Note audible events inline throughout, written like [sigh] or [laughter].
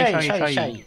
aí, isso aí, isso aí.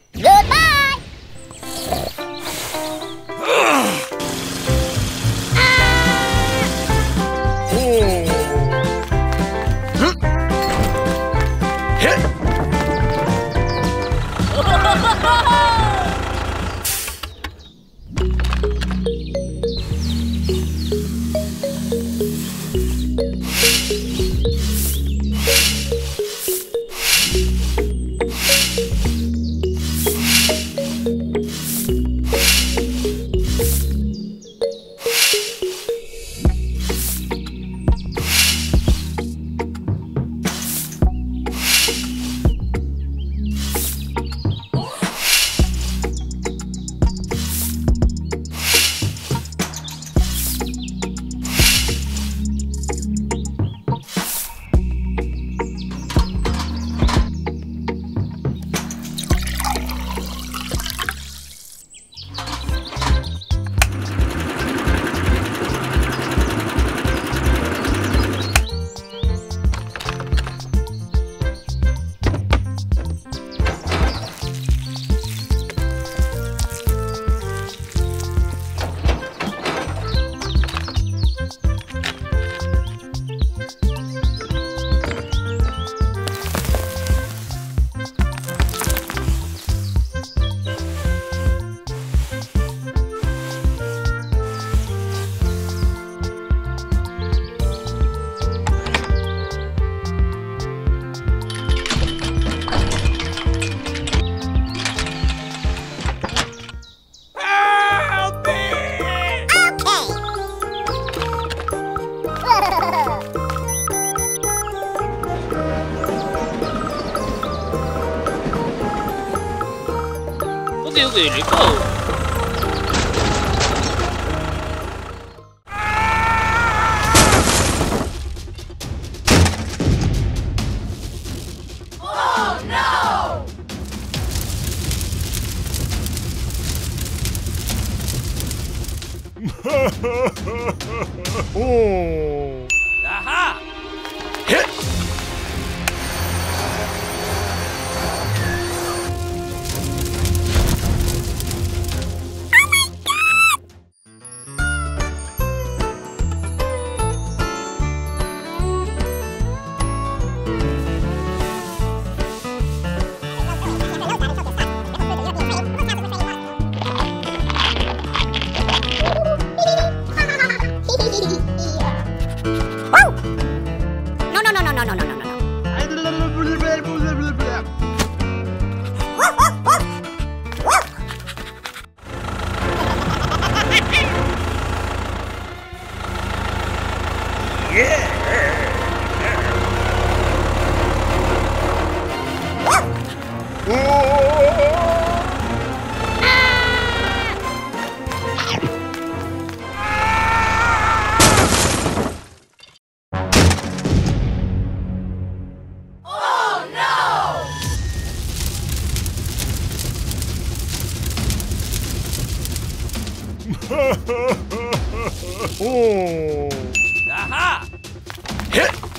Absolutely. [laughs] oh. Aha! Hit!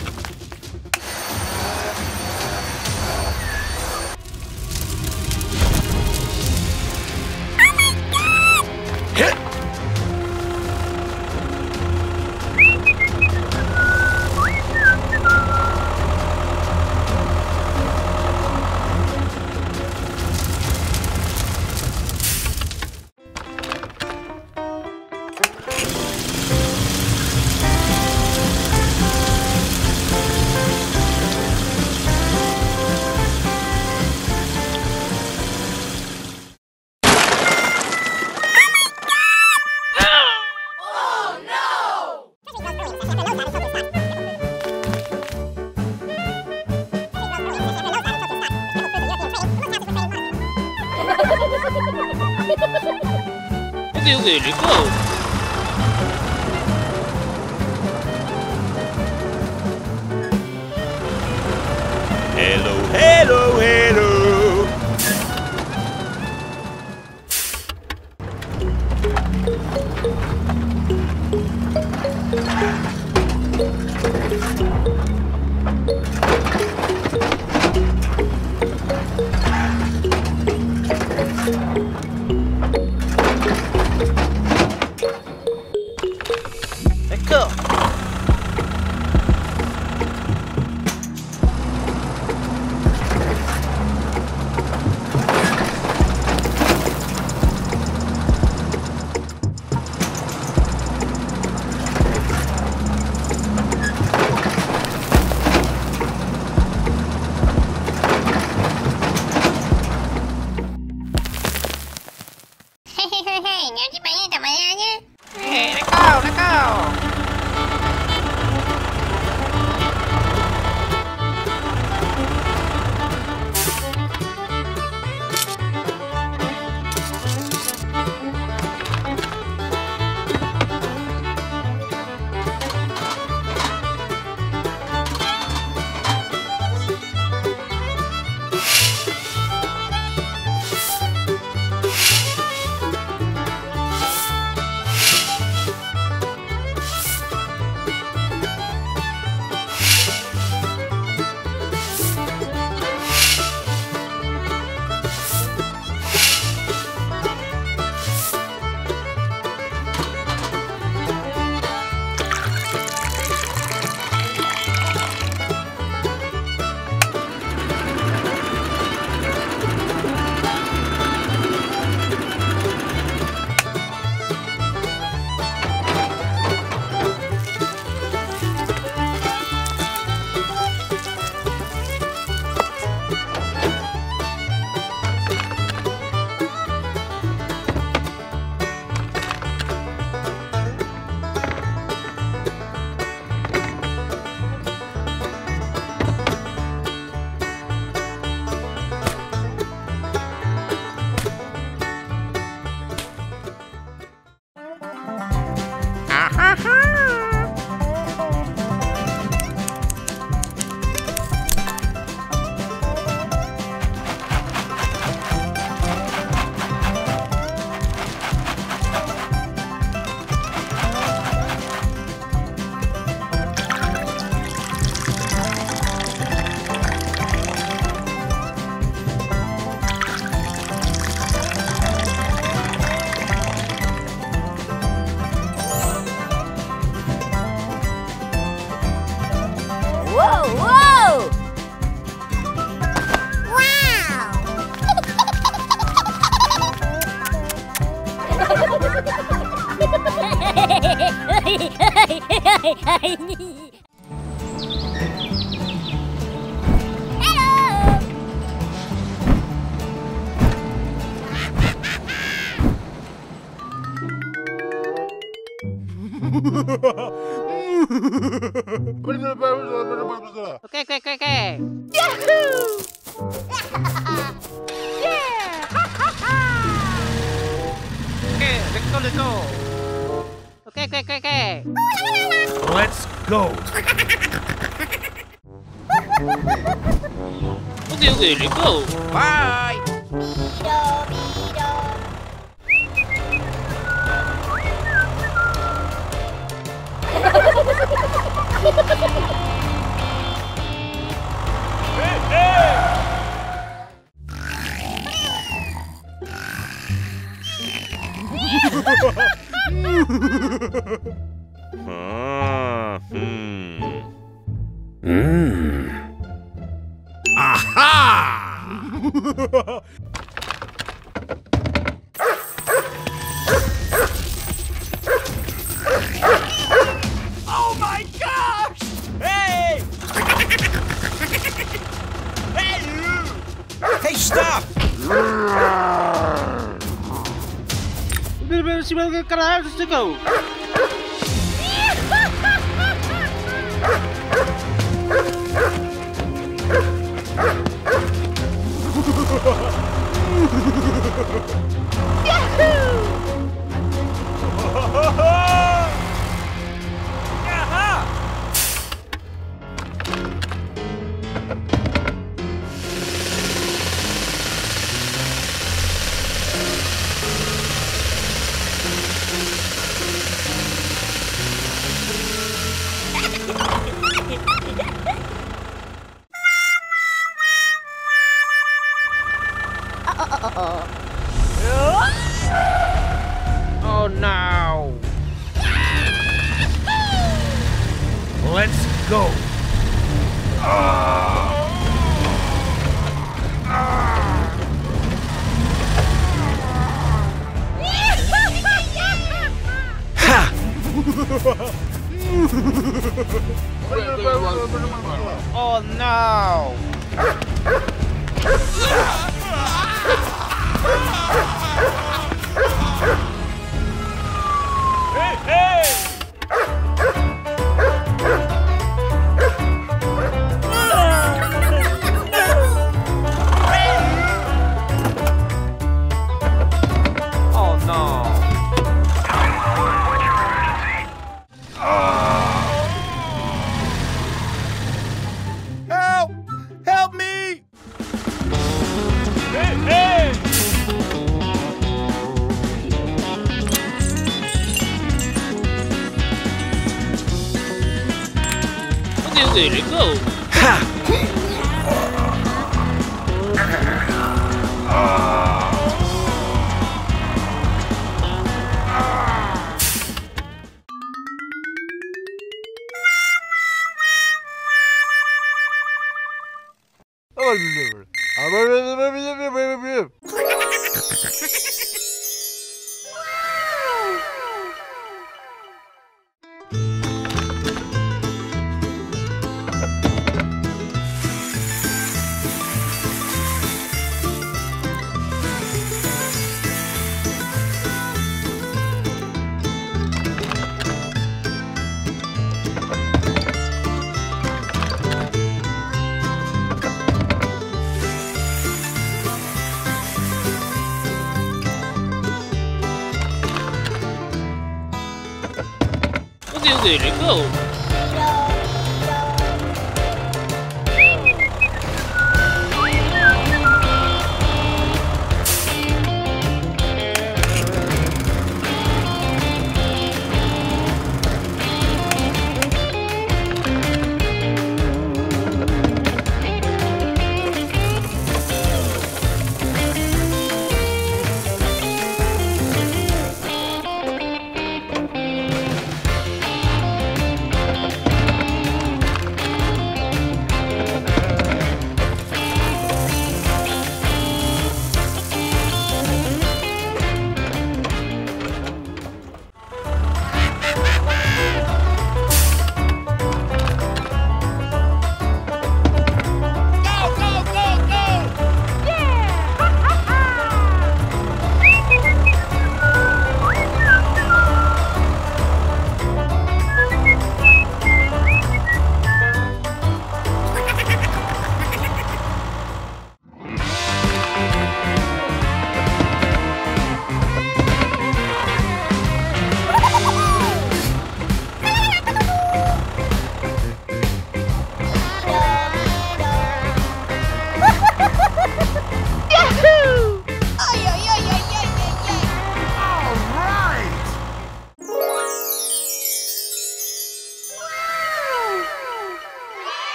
Go. Let's go. [laughs] Oh no. Hey, hey!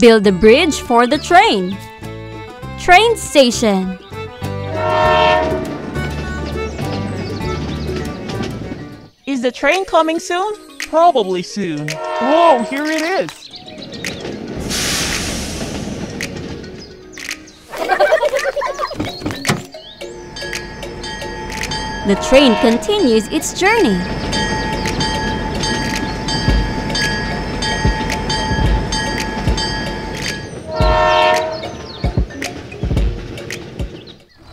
Build a bridge for the train. Train station. Is the train coming soon? Probably soon. Whoa, here it is. The train continues its journey.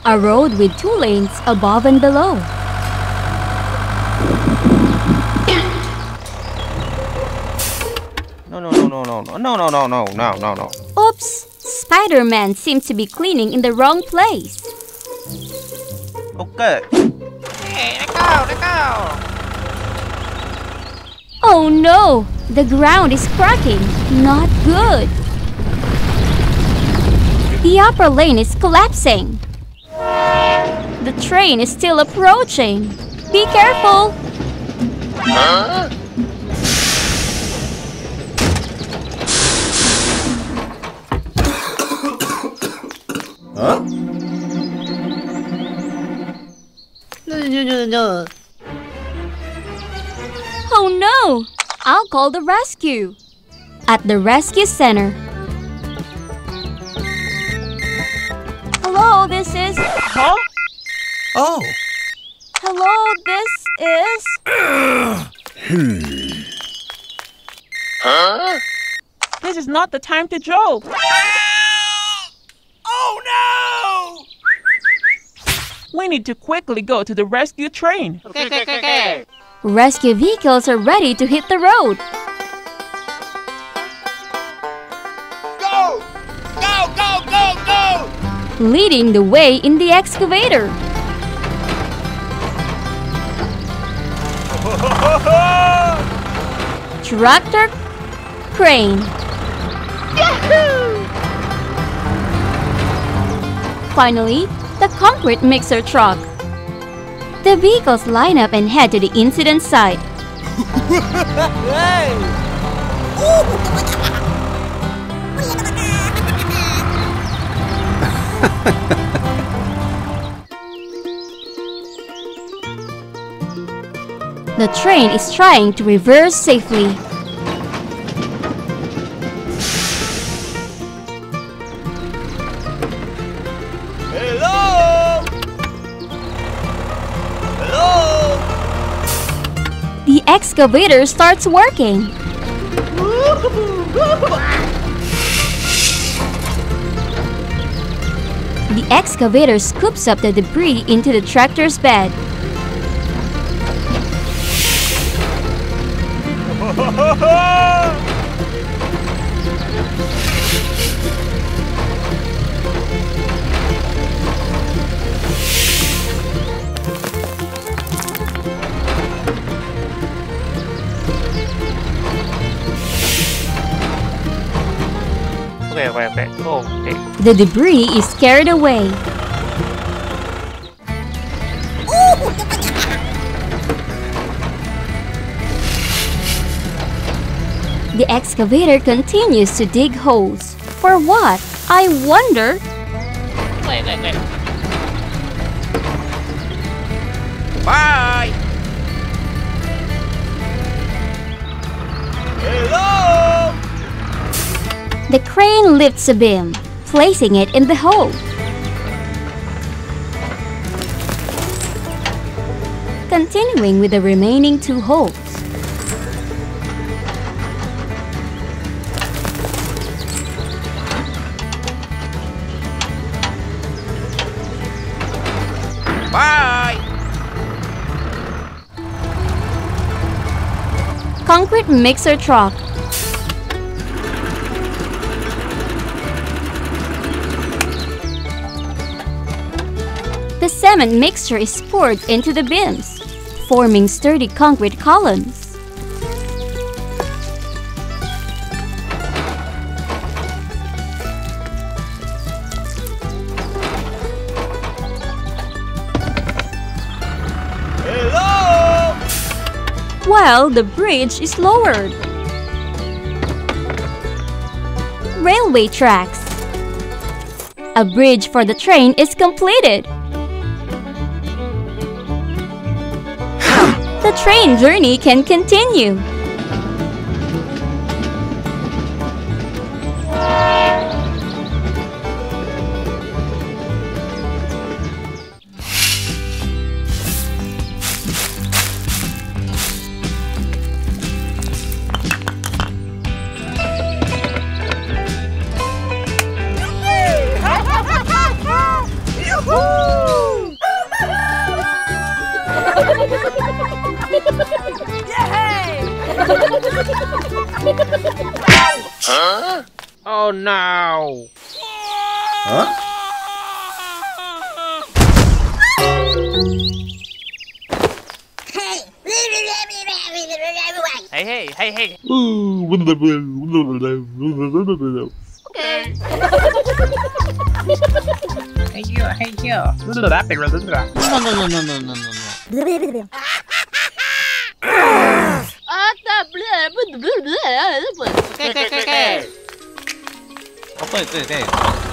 A road with two lanes above and below. No, no, no, no, no, no, no, no, no, no, no, no, no. Oops! Spider-Man seems to be cleaning in the wrong place. Okay. Hey, let go, let go. Oh no! The ground is cracking. Not good. The upper lane is collapsing. The train is still approaching. Be careful! Oh no! I'll call the rescue. At the rescue center. Hello, this is. Huh? Oh. Hello, this is. Hmm. This is not the time to joke. Oh no! We need to quickly go to the rescue train. Okay, okay, okay, okay. Rescue vehicles are ready to hit the road. Go! Go, go, go, go! Leading the way in the excavator. Tractor crane. Finally, the concrete mixer truck. The vehicles line up and head to the incident site. [laughs] The train is trying to reverse safely. Hello! Hello! The excavator starts working. The excavator scoops up the debris into the tractor's bed. The debris is carried away. The excavator continues to dig holes. For what? I wonder. Wait, wait, wait. Bye! Hello! The crane lifts a beam, placing it in the hole. Continuing with the remaining two holes. Mixer truck. The cement mixture is poured into the bins, forming sturdy concrete columns. The bridge is lowered. Railway tracks. A bridge for the train is completed. The train journey can continue. No, no, no, no, no, no, no, no. Okay, okay, okay, okay. Okay, okay, okay.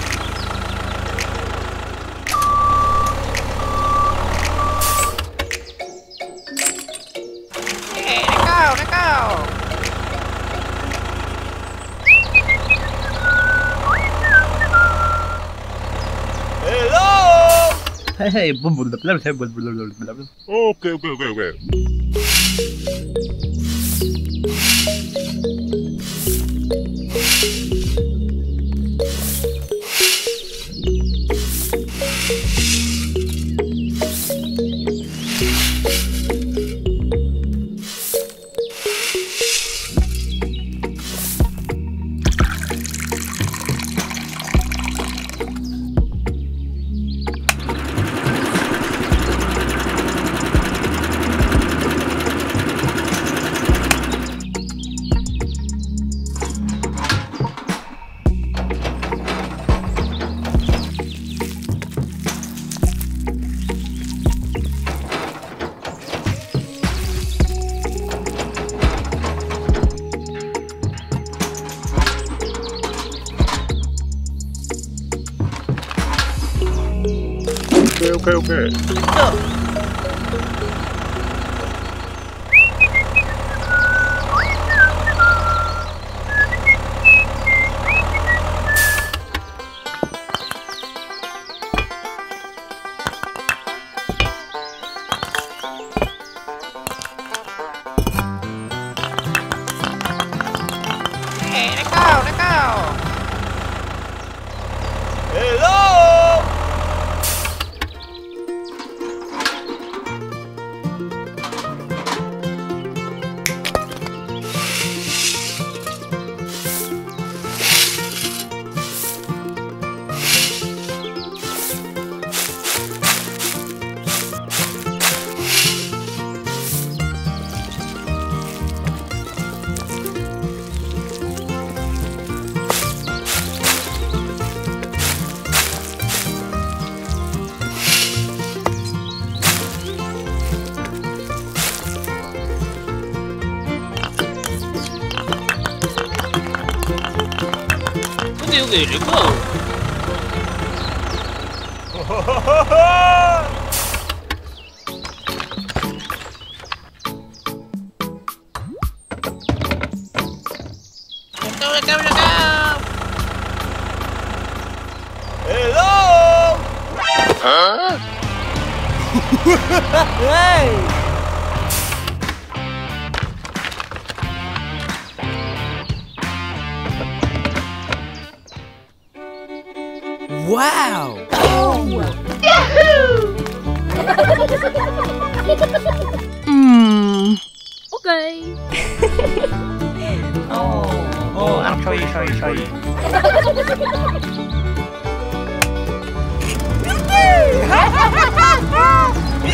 Hey, [laughs] hey, boom, boom, blah, blah, blah, blah, blah, blah. Okay, okay, okay, okay.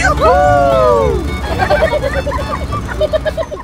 Yuhu! [laughs] [laughs] [laughs]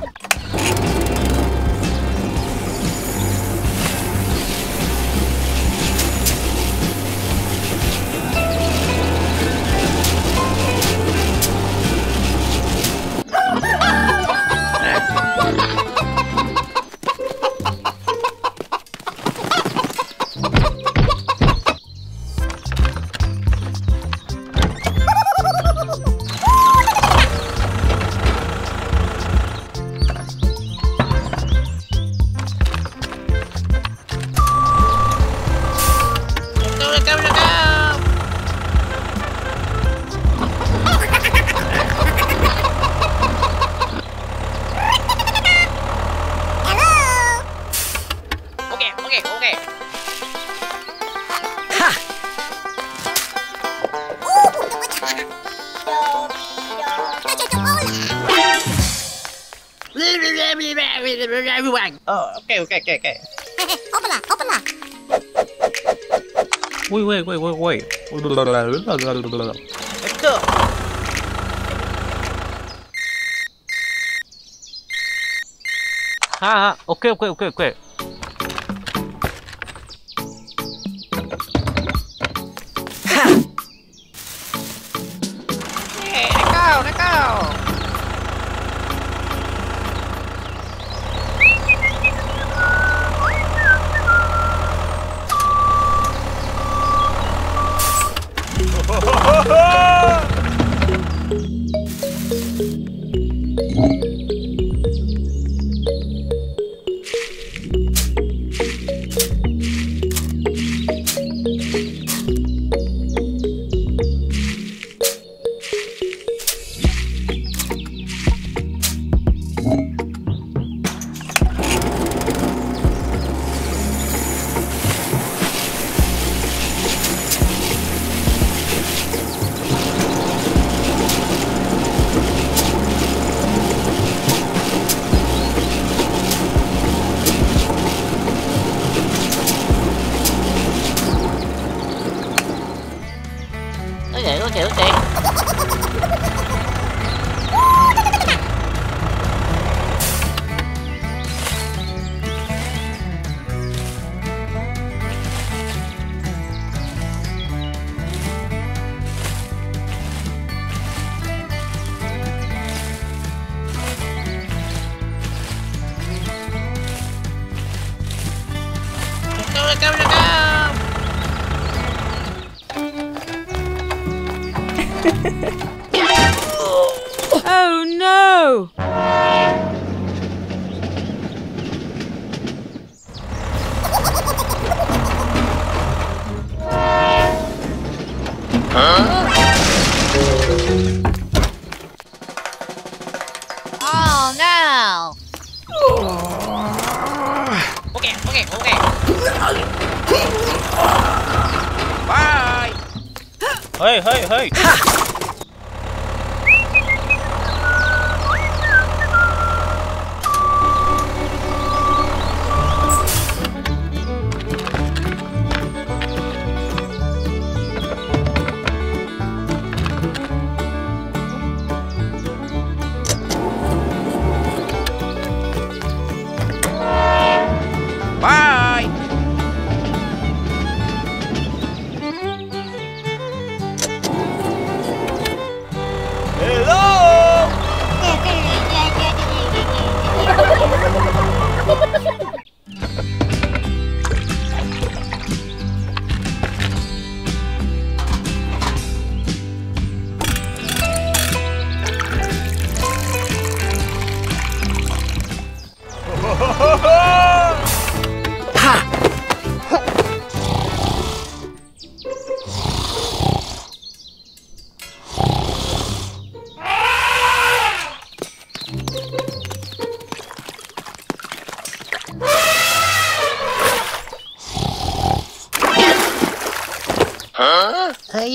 ok ok oke oke. Opala, opala. Wait, wait, wait, wait, wait. Let's go. Ha, ha, ok okay, okay. Oh ờ, no! Okay, okay, okay. Bye! Hey, hey, hey. Ha!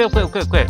Ha ha. Okay, okay,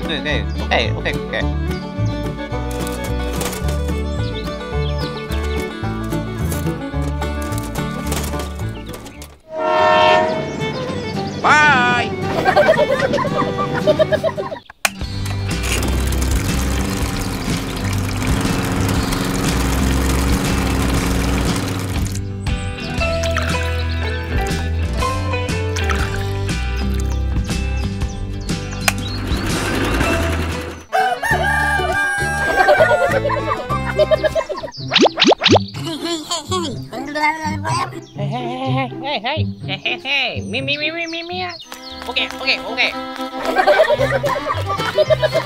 对对对 ok ok ok ongek ongek [laughs]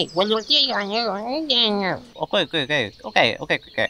you? Okay, okay, okay, okay, okay, okay.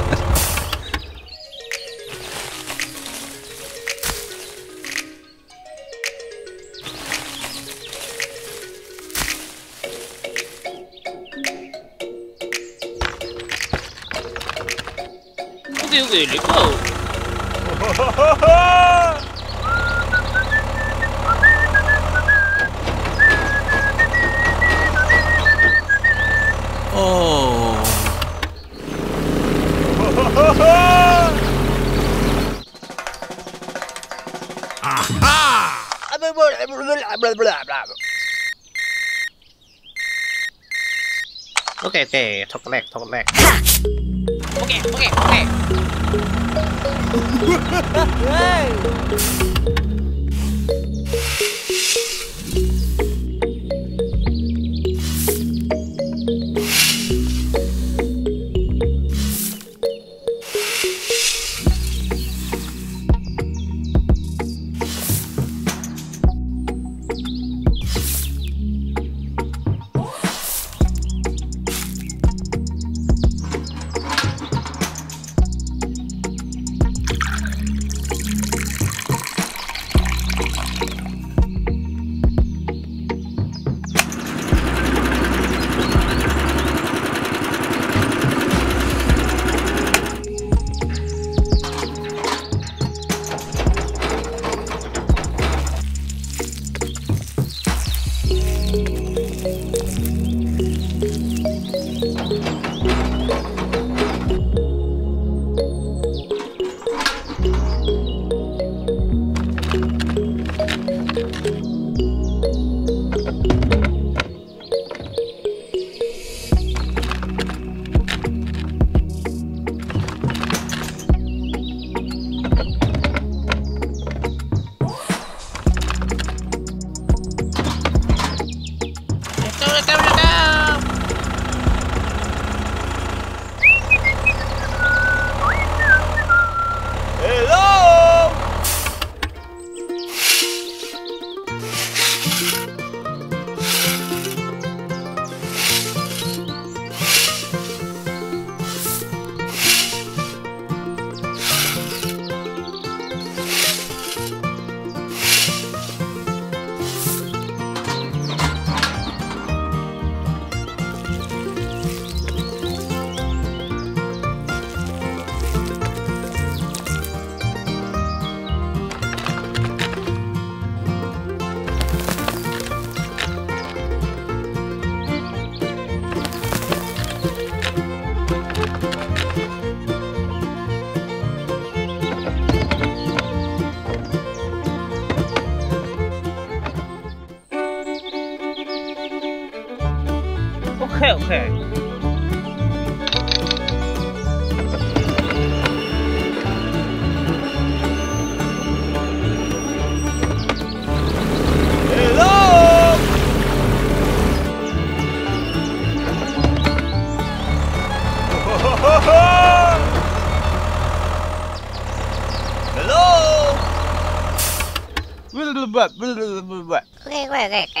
เคท็อกแรตช็อกโกแรกโอเคโอเคโอเค it.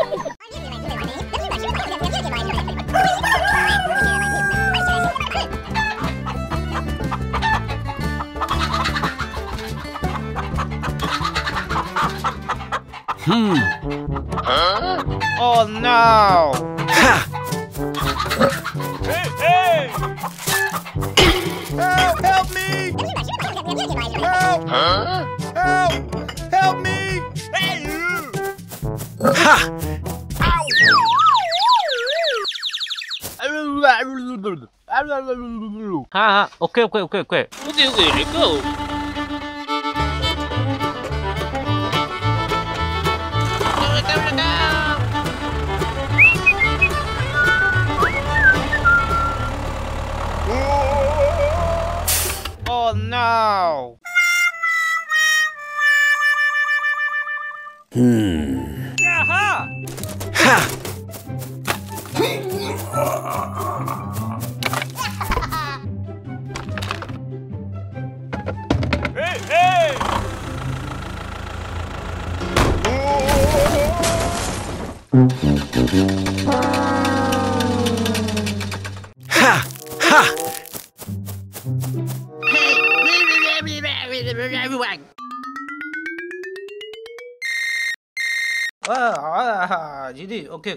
快快快快！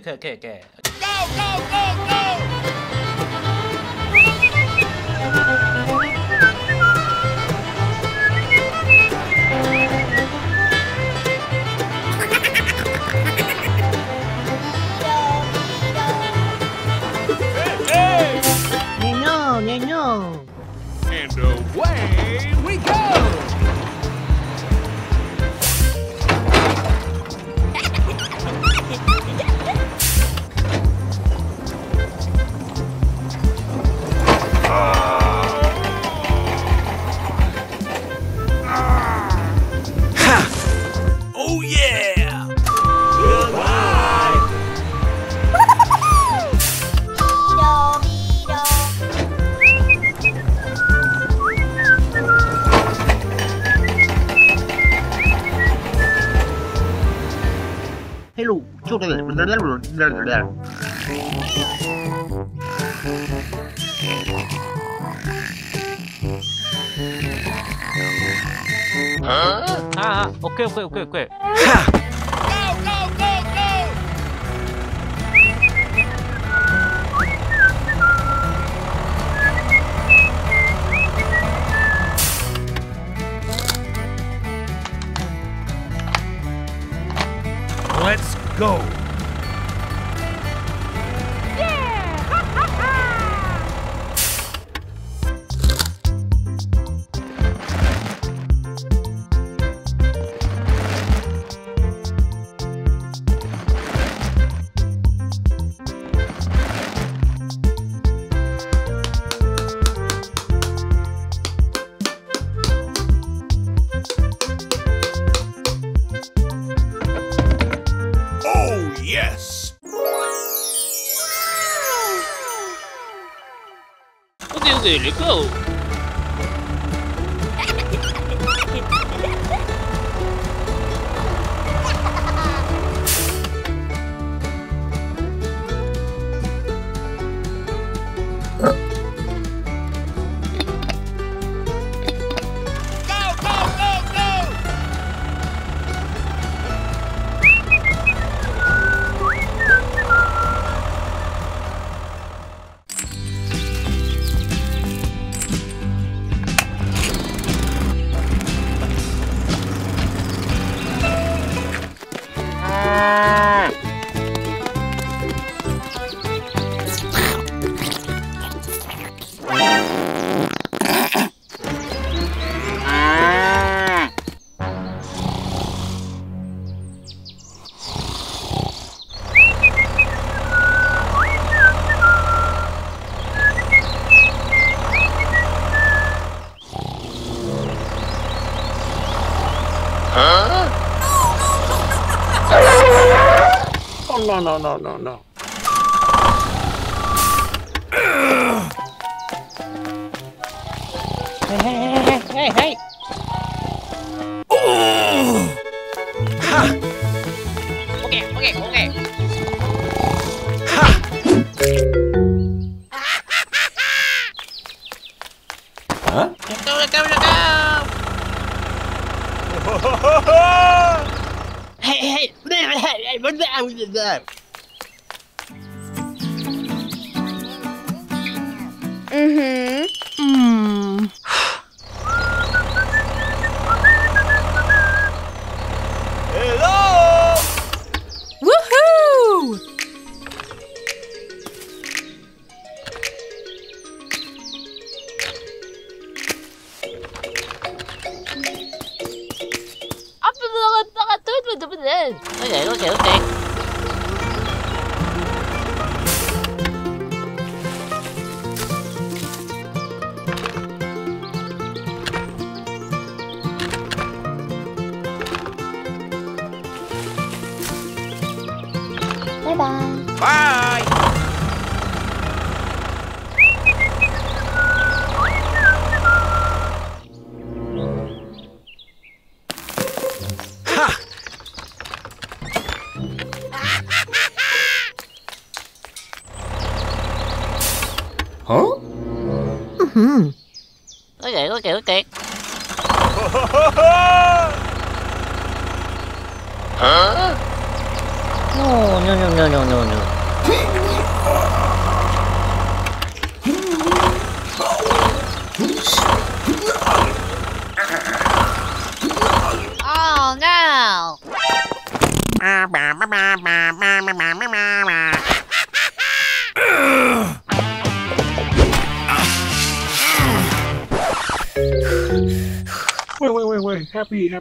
Okay, okay, Ha ha. Ah, ah, okay, okay, okay, okay. Ha! Go, go, go, go! Let's go! no, no, no, no, no.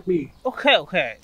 me. Okay, okay.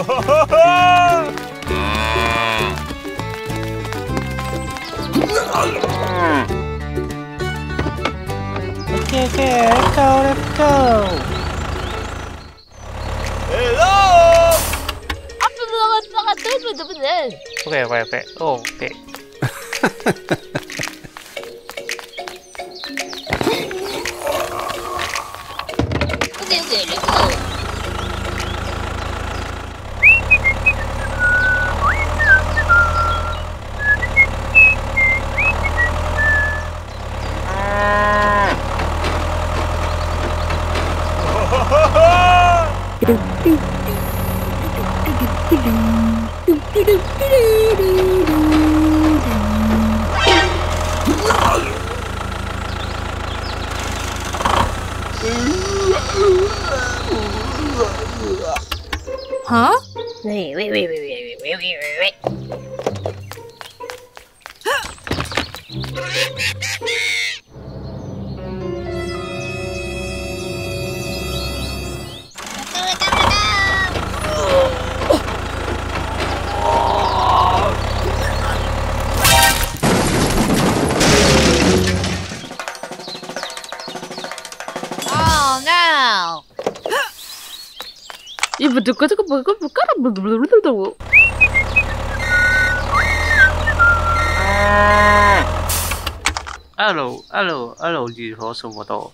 okay, okay, let's go, let's go. Hello! I'm gonna go to the Okay, okay, okay. Oh, okay. Hello，Hello，Hello，你好什么道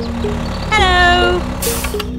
Hello.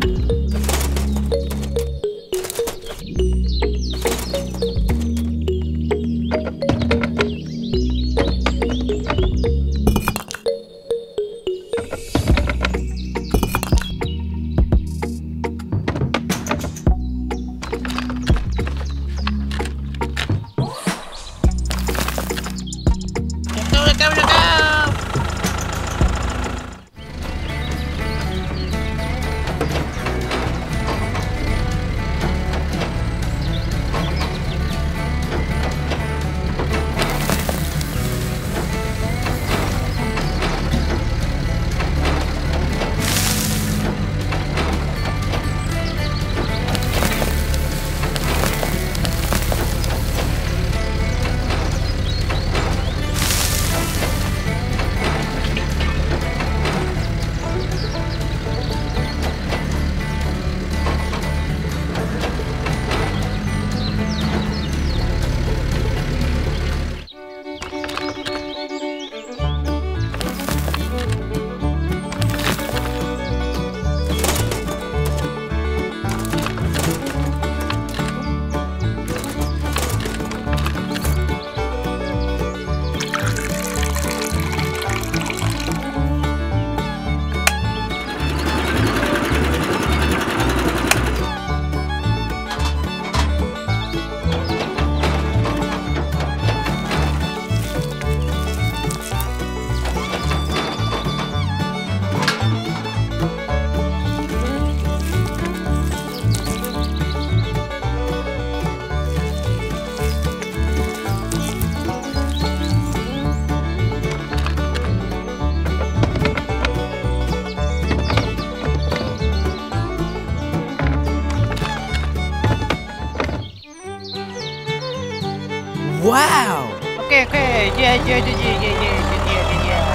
yeah, yeah, yeah, yeah, yeah, yeah, yeah.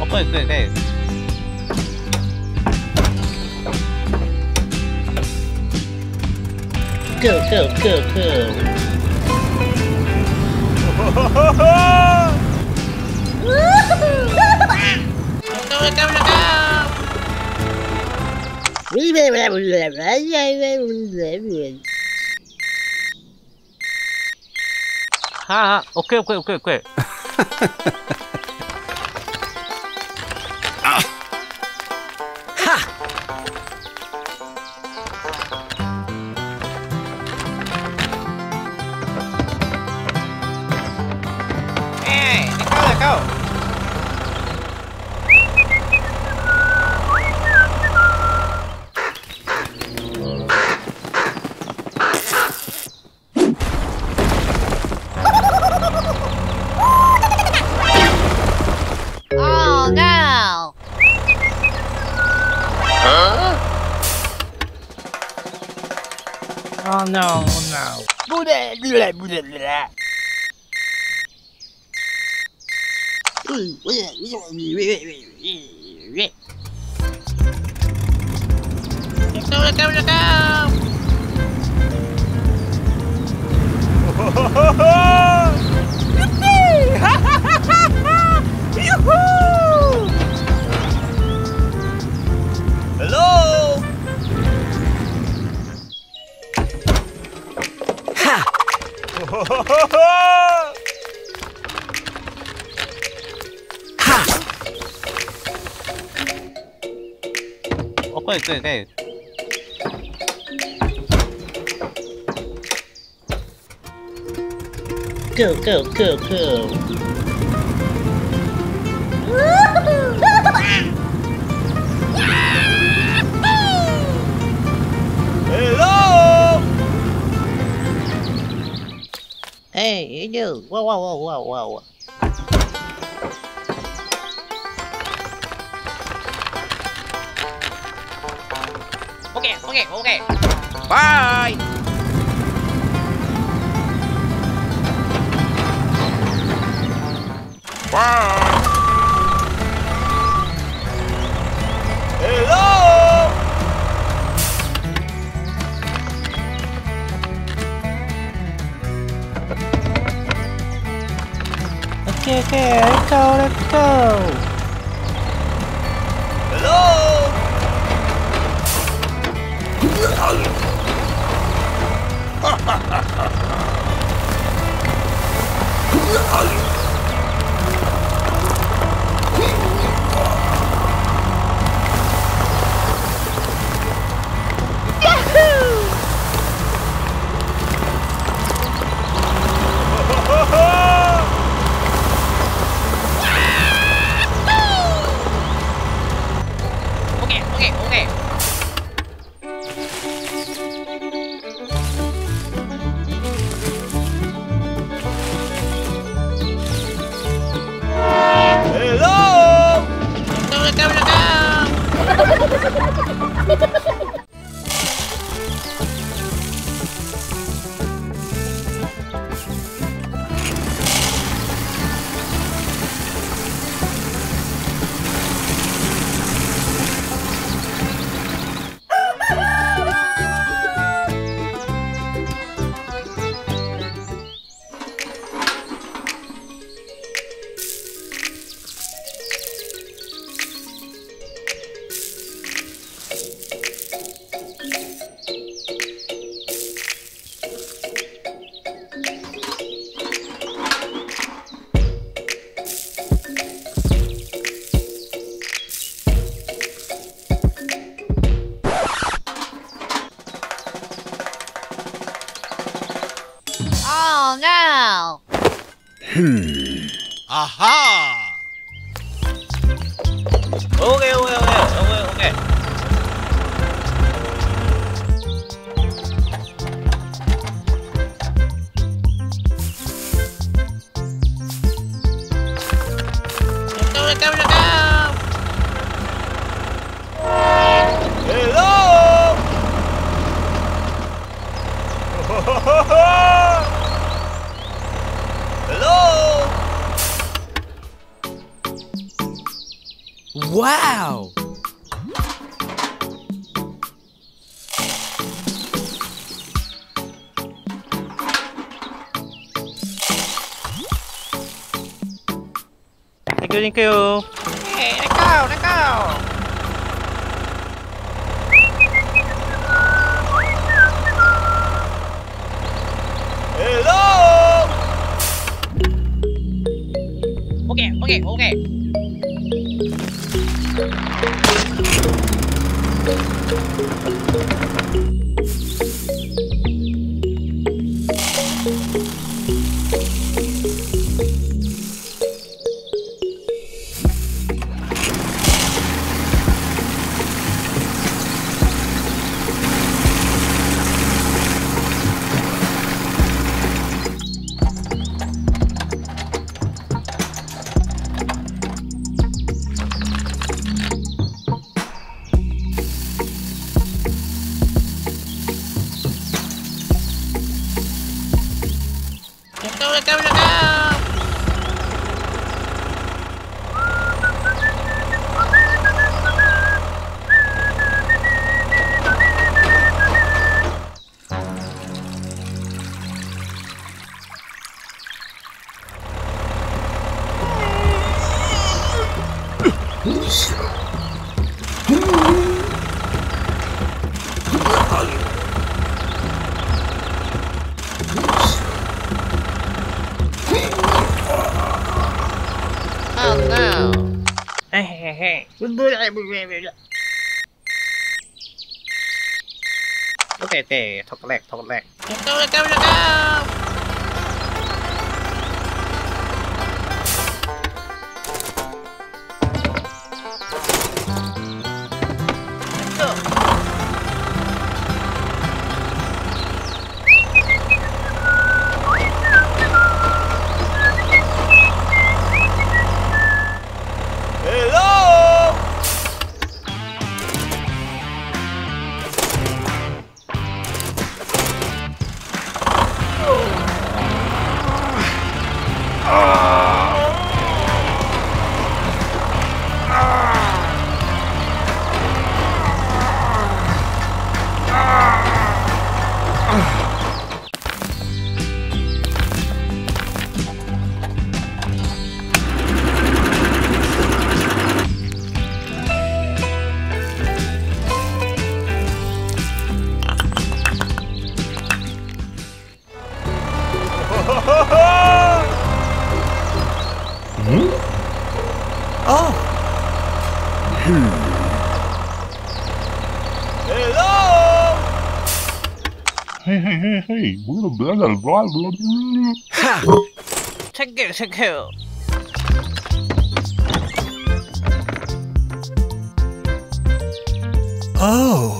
What is this? Go, go, go, go. 快快快快 Oh no, no. do that go, let's go, let's go! Hello! 对对对。Go go go go。Hello。Hey, you do. Whoa, whoa, whoa, whoa, whoa. Okay, okay, okay. Bye. Bye. Okay, let's go, let's go. Oh no! Hmm. Aha! 오케 Pwede kayo โอเคโอเคท็อกแรกท็อกแรก Ha! Thank you, thank you. Oh.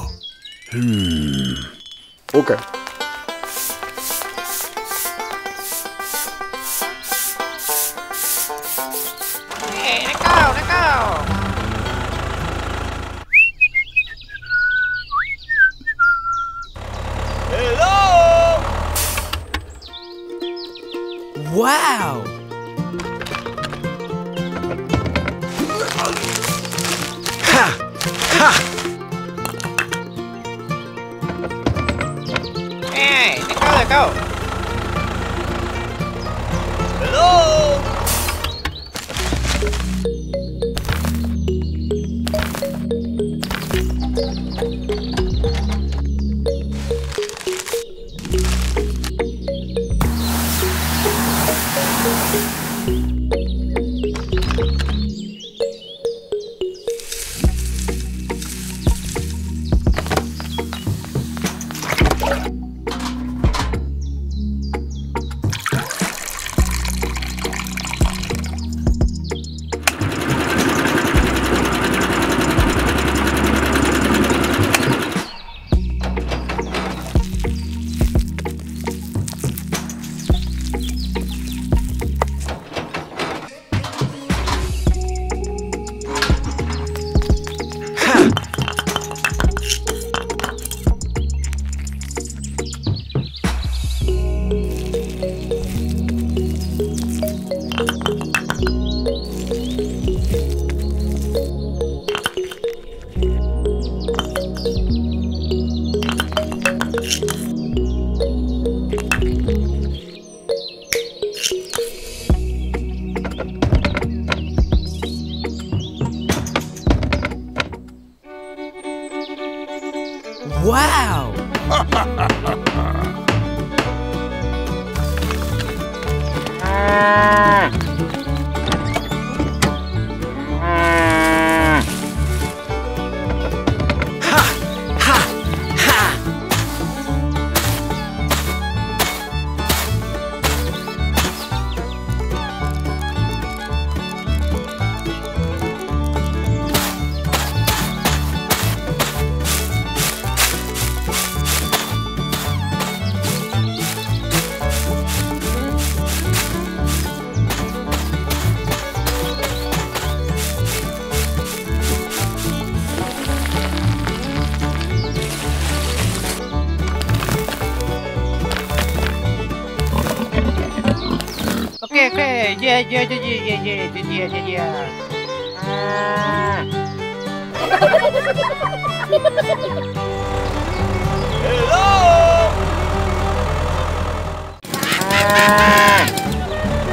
Okay. Yeah, yeah, yeah, yeah, yeah, yeah, yeah, yeah, yeah.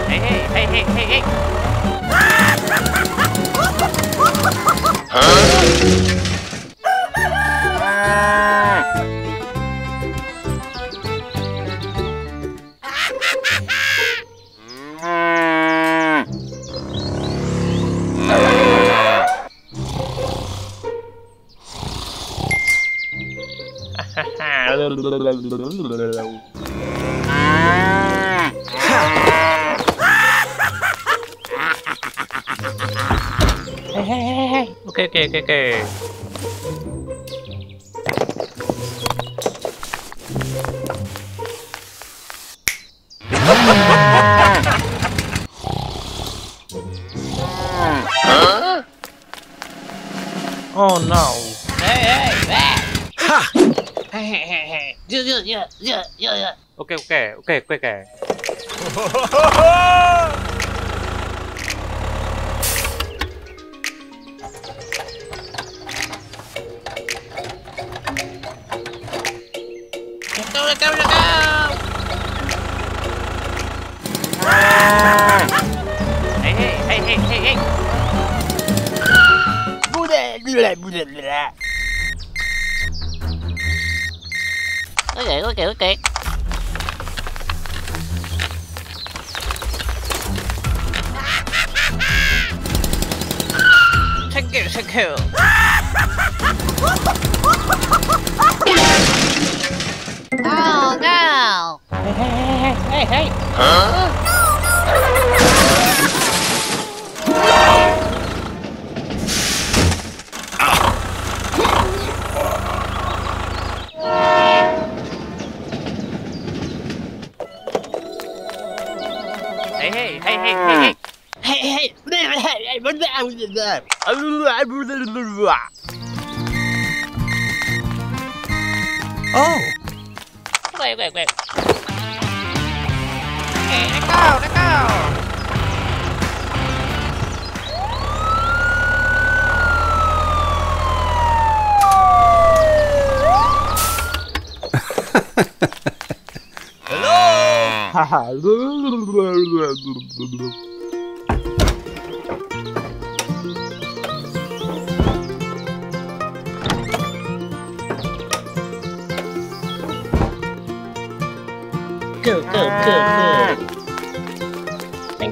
Hey, hey, hey, hey, hey, hey. À. Hey, hey, hey, hey. Okay, okay, okay, okay. ok ok ok ok ok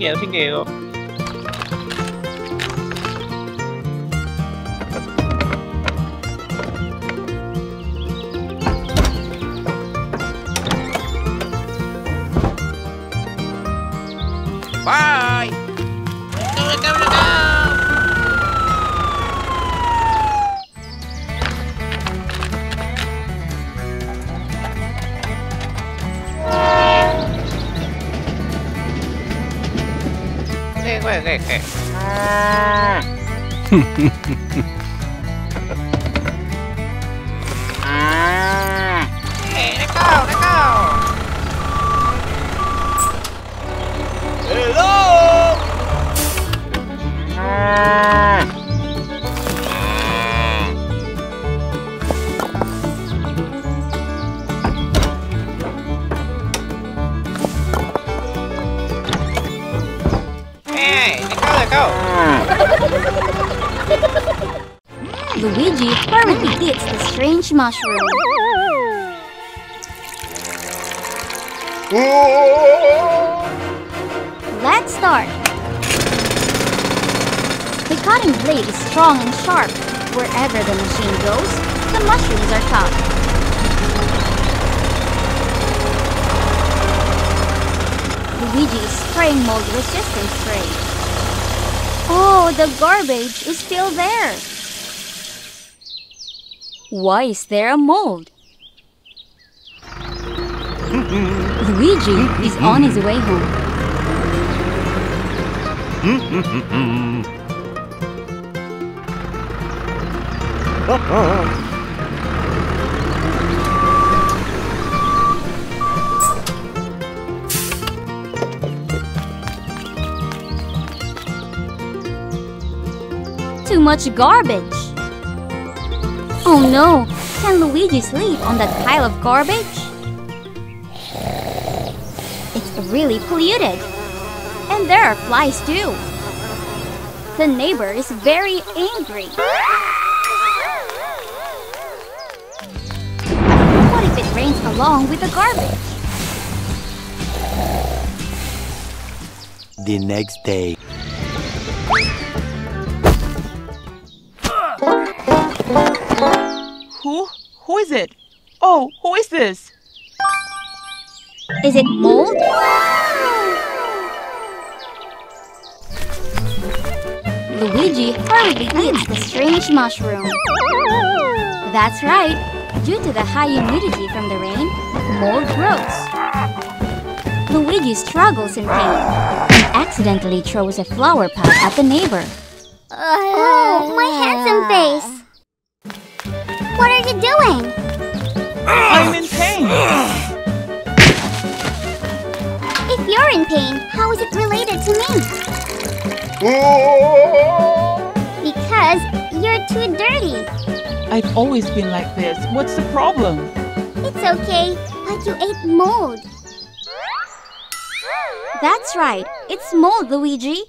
ninguém, ninguém. Eu, blade is strong and sharp. Wherever the machine goes, the mushrooms are tough. Luigi is spraying mold resistant spray. Oh, the garbage is still there. Why is there a mold? Luigi is on his way home. [laughs] [laughs] Too much garbage. Oh no, can Luigi sleep on that pile of garbage? It's really polluted. And there are flies too. The neighbor is very angry. What if it rains along with the garbage? The next day. Who? Who is it? Oh, who is this? Is it mold? Luigi hurriedly eats the strange mushroom. That's right. Due to the high humidity from the rain, mold grows. Luigi struggles in pain and accidentally throws a flower pot at the neighbor. Oh, my handsome face! What are you doing? I'm in pain. If you're in pain, how is it related to me? Because you're too dirty. I've always been like this. What's the problem? It's okay, but you ate mold. That's right. It's mold, Luigi.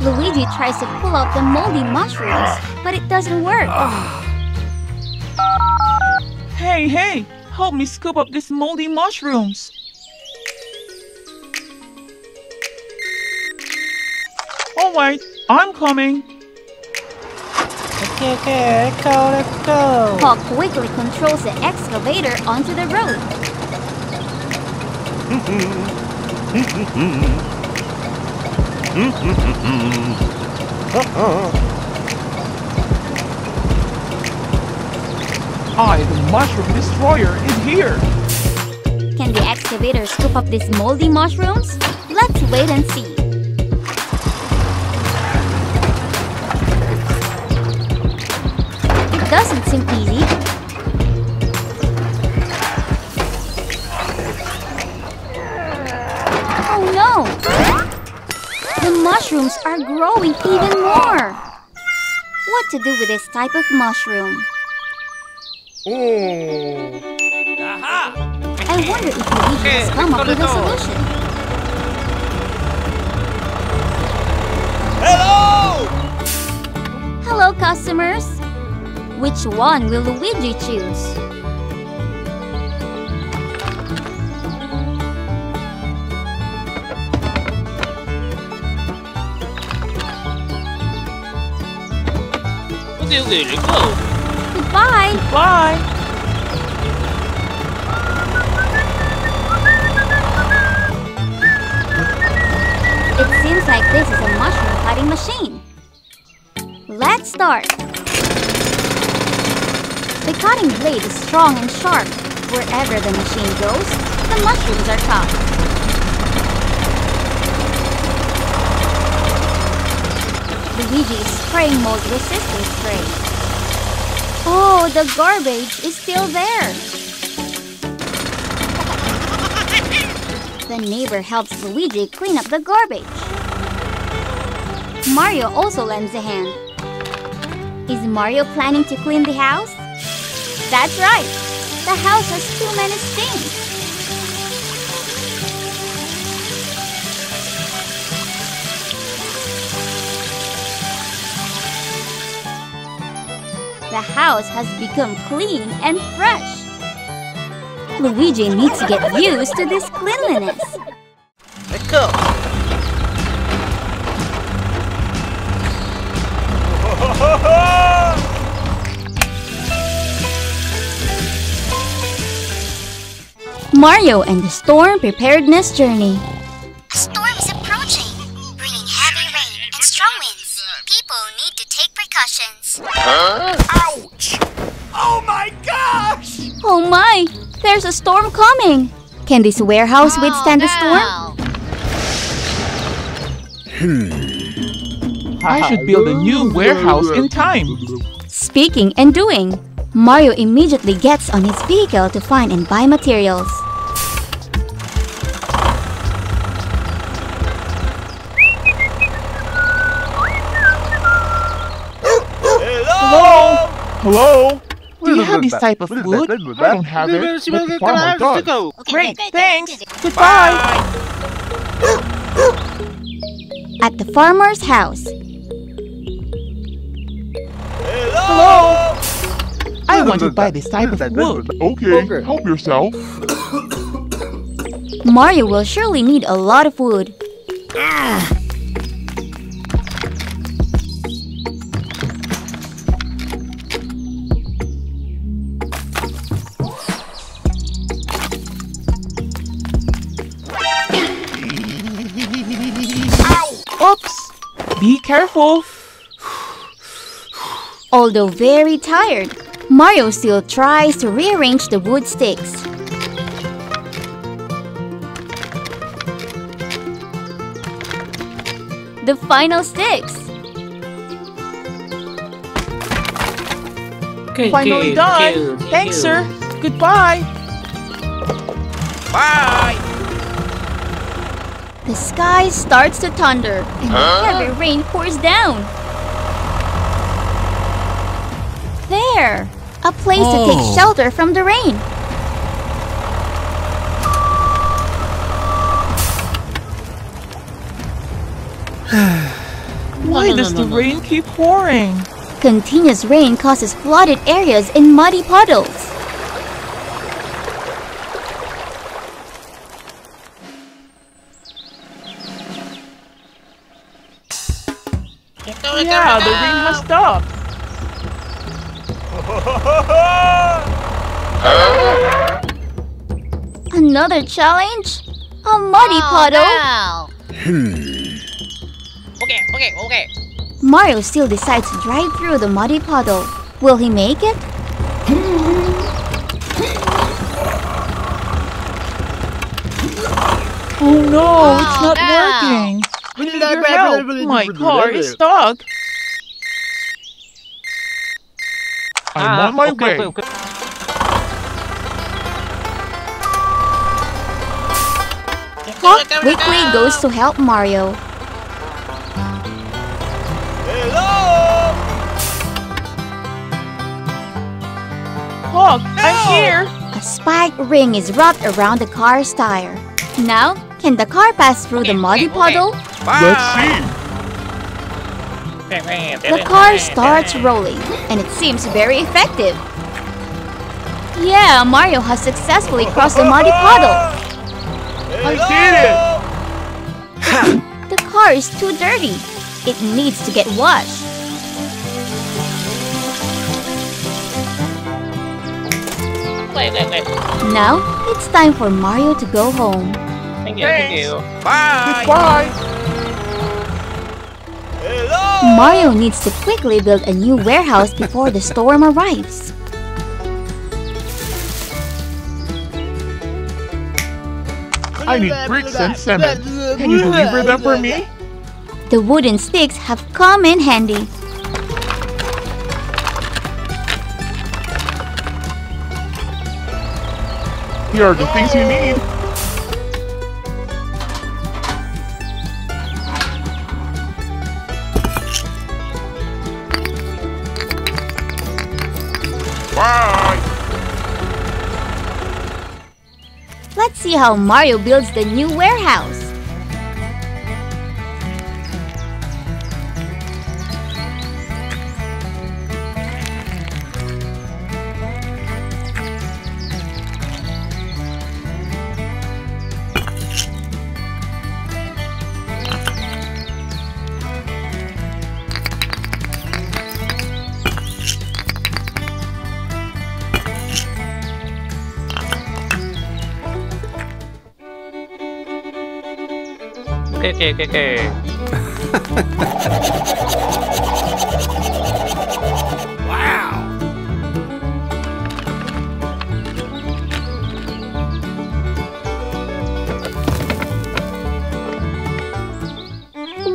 Luigi tries to pull out the moldy mushrooms, but it doesn't work. Hey, hey! Help me scoop up these moldy mushrooms. All right, I'm coming. Okay, okay, let's go, let's go. Hawk quickly controls the excavator onto the road. [laughs] I, the mushroom destroyer, is here. Can the excavator scoop up these moldy mushrooms? Let's wait and see. It doesn't easy. Oh no! The mushrooms are growing even more! What to do with this type of mushroom? I wonder if Luigi has come up with a solution. Hello! Hello, customers! Which one will Luigi choose? Okay, okay, let's go. Goodbye! Bye. It seems like this is a mushroom cutting machine. Let's start. The cutting blade is strong and sharp. Wherever the machine goes, the mushrooms are cut. Luigi is spraying mold resistant spray. Oh, the garbage is still there. The neighbor helps Luigi clean up the garbage. Mario also lends a hand. Is Mario planning to clean the house? That's right. The house has too many stains. The house has become clean and fresh. Luigi needs to get used to this cleanliness. Mario and the Storm Preparedness Journey. A storm is approaching, bringing heavy rain and strong winds. People need to take precautions. Ouch! Oh my gosh! Oh my! There's a storm coming! Can this warehouse oh, withstand the storm? I should build a new warehouse in time. Speaking and doing, Mario immediately gets on his vehicle to find and buy materials. Hello? Do you have this type of food? I don't have it, but the farmer does. Great, thanks. Goodbye. [gasps] At the farmer's house, Hello? I want to buy this type of wood. Okay, help yourself. [coughs] Mario will surely need a lot of wood. Oops. Careful. Although very tired, Mario still tries to rearrange the wood sticks. The final sticks. Okay, Finally okay, done. okay, Thanks, okay. sir. Goodbye. Bye. The sky starts to thunder and heavy rain pours down. There! A place to take Oh. shelter from the rain. [sighs] Why no, does no, the rain keep pouring? Continuous rain causes flooded areas and muddy puddles. Another challenge? A muddy puddle? Hmm. Okay, okay, okay. Mario still decides to drive through the muddy puddle. Will he make it? Oh no, it's not working. We need your help. My car is stuck. I'm Ah, on my okay, way. Okay, okay. Hawk quickly goes to help Mario. Hello! Hawk, I'm here. A spike ring is wrapped around the car's tire. Now, can the car pass through the muddy puddle? Let's see. The car starts rolling, and it seems very effective. Yeah, Mario has successfully crossed the muddy puddle. [laughs] I did it. The car is too dirty. It needs to get washed. Wait, wait, wait. Now, it's time for Mario to go home. Thank you, thank you. Bye. Goodbye. Mario needs to quickly build a new warehouse before the storm arrives. I need bricks and cement. Can you deliver them for me? The wooden sticks have come in handy. Here are the things you need. See how Mario builds the new warehouse.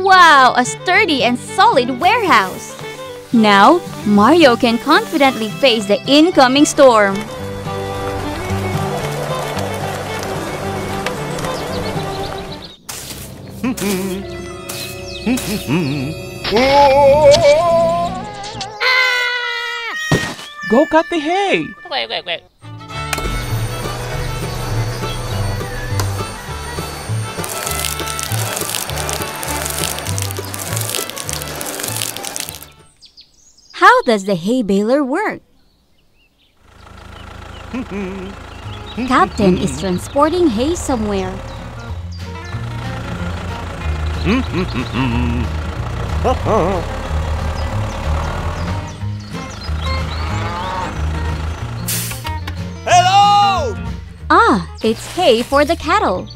Wow. A sturdy and solid warehouse. Now, Mario can confidently face the incoming storm. Go cut the hay. Wait, wait, wait. How does the hay baler work? [laughs] Captain is transporting hay somewhere. [laughs] it's hay for the cattle.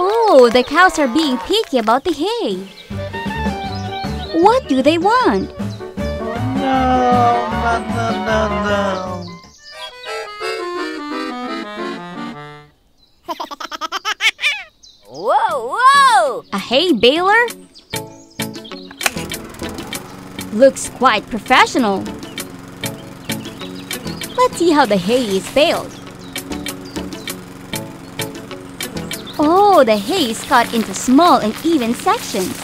Oh, the cows are being picky about the hay. What do they want? No, no, no, no, no. Whoa, whoa! A hay baler? Looks quite professional. Let's see how the hay is baled. Oh, the hay is cut into small and even sections.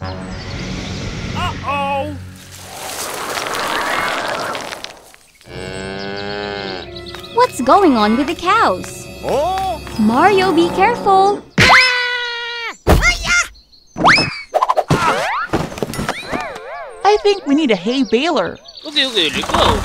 Uh-oh! What's going on with the cows? Oh! Mario, be careful! I think we need a hay baler. Okay, okay, let's go. Whoa,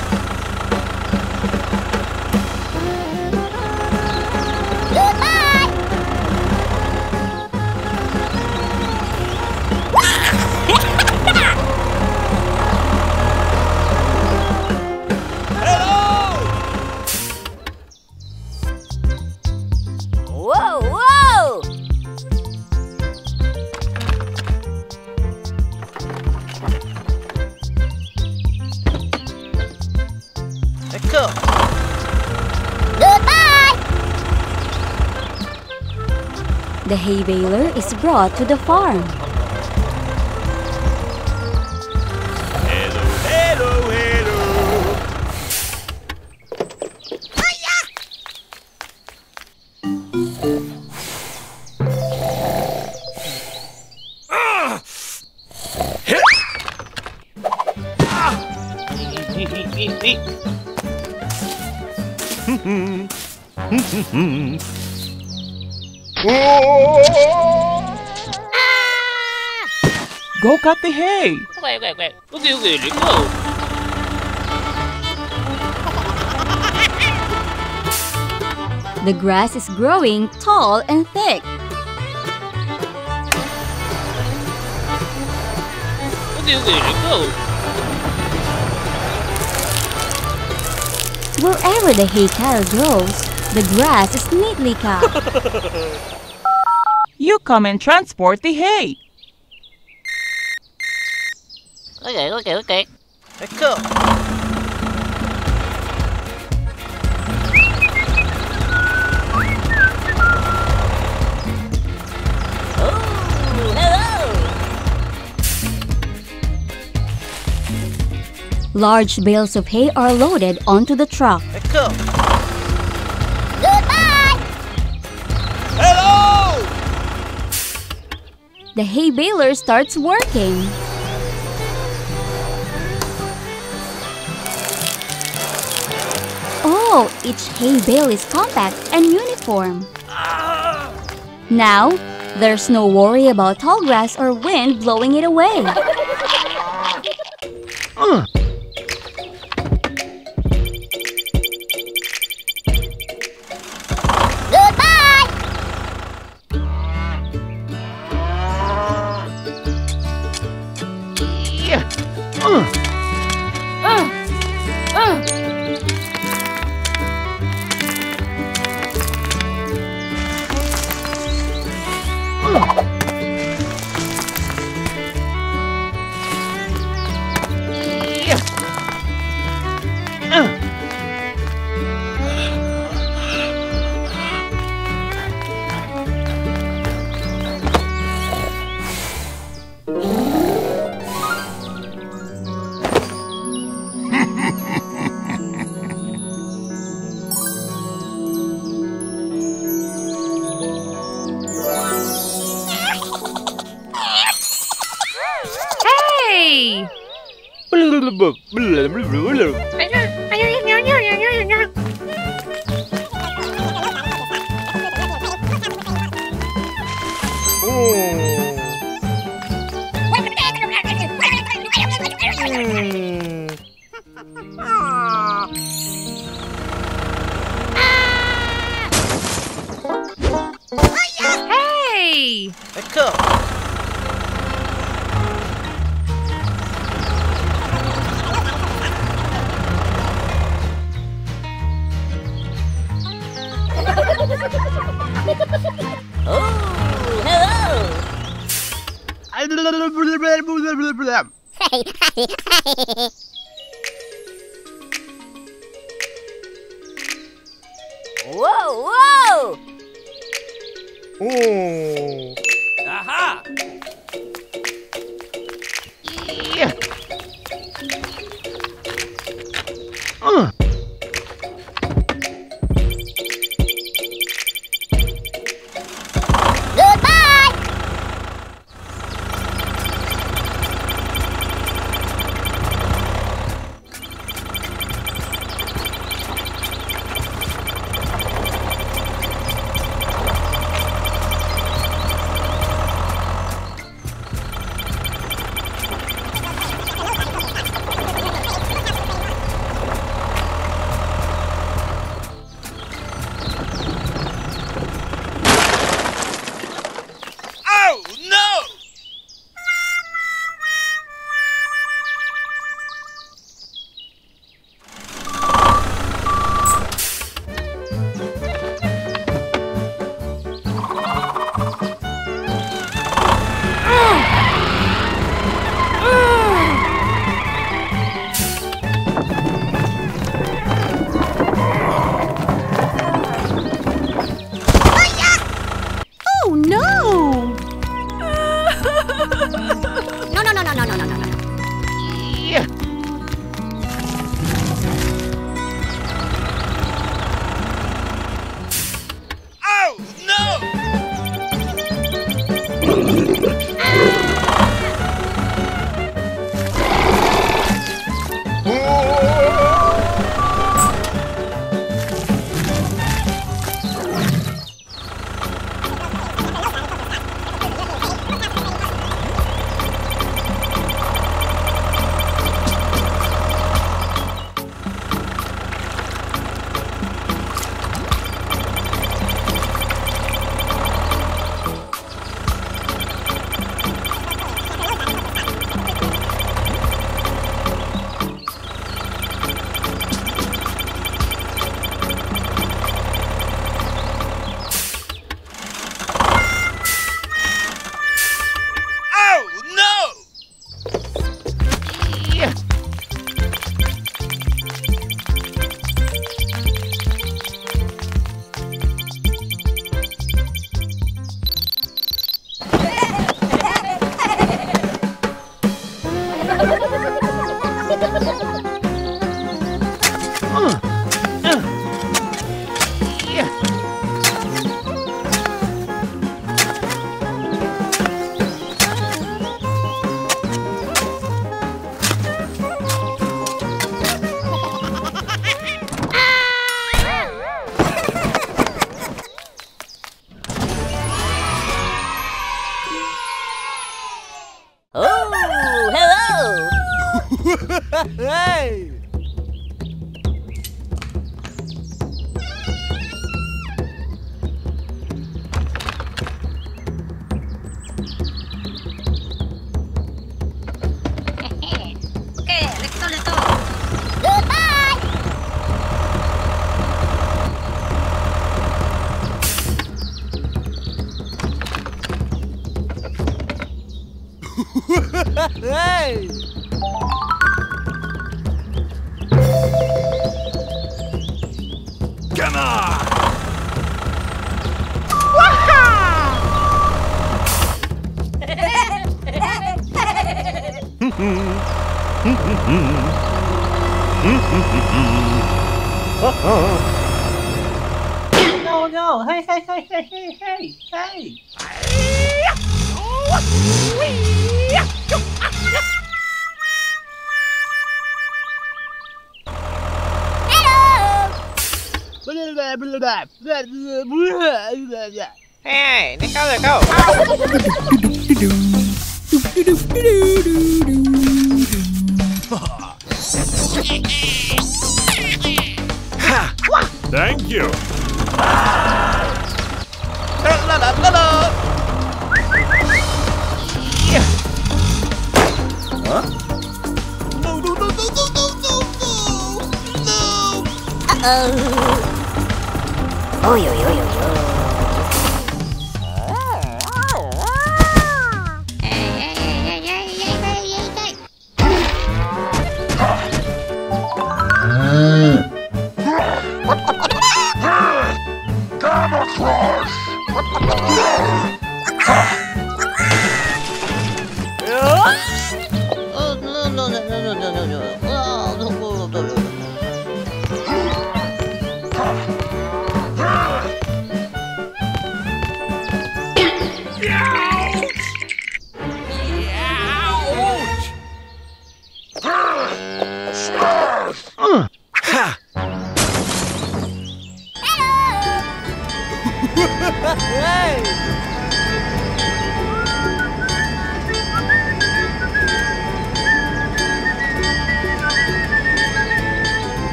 is brought to the farm. Go the hay. Wait, wait, wait. Okay, okay, let's go. The grass is growing tall and thick. Okay, okay, let's go. Wherever the hay cattle grows, the grass is neatly cut. [laughs] You come and transport the hay. Okay, okay, okay. Let's go. Oh, hello! Large bales of hay are loaded onto the truck. Let's go. Hello! The hay baler starts working. Oh, each hay bale is compact and uniform. Now, there's no worry about tall grass or wind blowing it away. Woo!